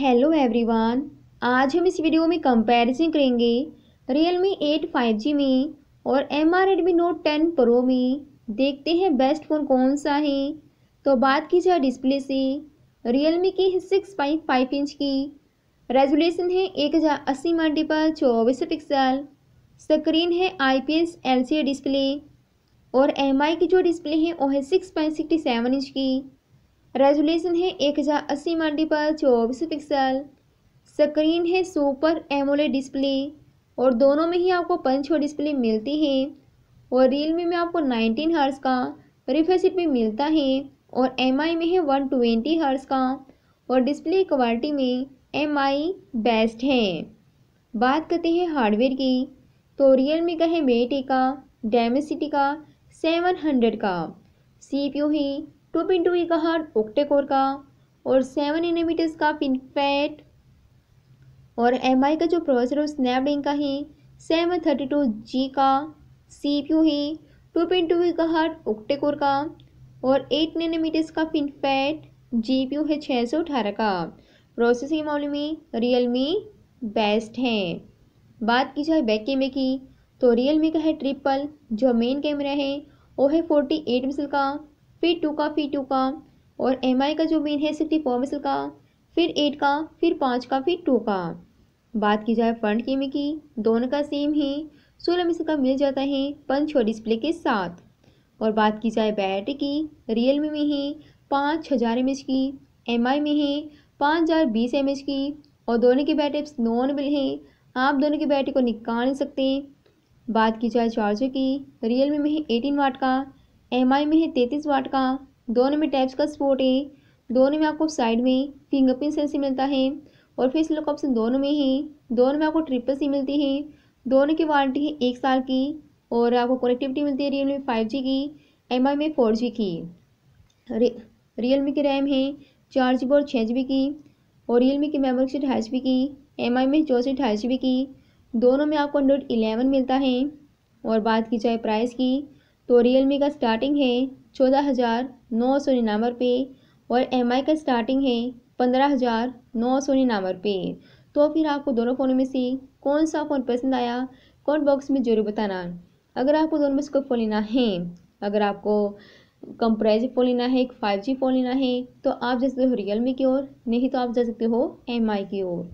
Hello everyone आज हम इस वीडियो में कंपैरिजन करेंगे Realme 8 5G में और M R Redmi Note ten Pro में। देखते हैं बेस्ट फ़ोन कौन सा है। तो बात की जाए डिस्प्ले से, Realme की सिक्स पॉइंट फाइव इंच की। रेजोल्यूशन है एक हज़ार अस्सी मल्टीपल चौबीस पिक्सल स्क्रीन है I P S L C display और एम आई की जो डिस्प्ले है, वो है six point sixty seven inch की। रेजोल्यूशन है एक हज़ार अस्सी मल्टीपल चौबीस पिक्सल। स्क्रीन है सुपर एमोलेड डिस्प्ले और दोनों में ही आपको पंच डिस्प्ले मिलती है और रियलमी में आपको नाइनटीन हर्स का रिफ्रेश भी मिलता है और एम आई में है वन ट्वेंटी हर्स का और डिस्प्ले क्वालिटी में एम आई बेस्ट है। बात करते हैं हार्डवेयर की तो रियलमी का है मेटे का डेमेसिटी का, सेवन हंड्रेड का। सी पी यू है टू पिन टू का हार्ट ओक्टे कोर का, और सेवन इनोमीटर्स का पिन फैट, और एम आई का जो प्रोसेसर स्नैपड्रैगन का है, सेवन थर्टी टू जी का सी पी यू है, टू पिन टू का हार्ट ओक्टे कोर का, और एट नैनोमीटर्स का FinFET G P U है छः सौ अठारह का। प्रोसेसिंग मामले में रियल मी बेस्ट है। बात की जाए बैक कैमरे की तो रियल मी का है ट्रिपल, जो मेन कैमरा है, वो है फोर्टी एट का फिर टू का, फिर टू का, और एम आई का जो मेन है सिक्सटी फोर मिसल का, फिर एट का, फिर पाँच का, फिर टू का। बात की जाए फ्रंट कैमरे की, दोनों का सेम है, सोलह मिसल का मिल जाता है पंच और डिस्प्ले के साथ। और बात की जाए बैटरी की रियल मी में है पाँच हज़ार एमएच की एम आई में है पाँच हज़ार बीस एम की, और दोनों की बैटरी नॉनबल हैं, आप दोनों की बैटरी को निकाल नहीं सकते। बात की जाए चार्जर की रियल मी में है एटीन वाट का एम आई में है तैंतीस वाट का। दोनों में टैप्स का स्पोर्ट है। दोनों में आपको साइड में फिंगरप्रिंट सेंसर मिलता है और फेस लॉक ऑप्शन दोनों में है। दोनों में आपको ट्रिपल सी मिलती है। दोनों की वारंटी है एक साल की और आपको कनेक्टिविटी मिलती है रियलमी फाइव जी की एम आई में फोर जी की। रियलमी की रैम है चार जी बी और छः जी बी की और रियलमी की मेमोरी से ढाई जी बी की एम आई में चौसठ ढाई जी बी की। दोनों में आपको एंड्रॉइड इलेवन मिलता है और बात की जाए प्राइस की तो रियलमी का स्टार्टिंग है चौदह हज़ार नौ सौ निन्यानवे रुपये और एमआई का स्टार्टिंग है पंद्रह हज़ार नौ सौ निन्यानवे रुपये। तो फिर आपको दोनों फ़ोनों में से कौन सा फ़ोन पसंद आया? कौन बॉक्स में ज़रूर बताना। अगर आपको दोनों में से कोई फ़ोन लेना है, अगर आपको कंप्राइज फ़ोन लेना है, एक फाइव जी फ़ोन लेना है तो आप जा सकते हो रियल मी की ओर, नहीं तो आप जा सकते हो एम आई की ओर।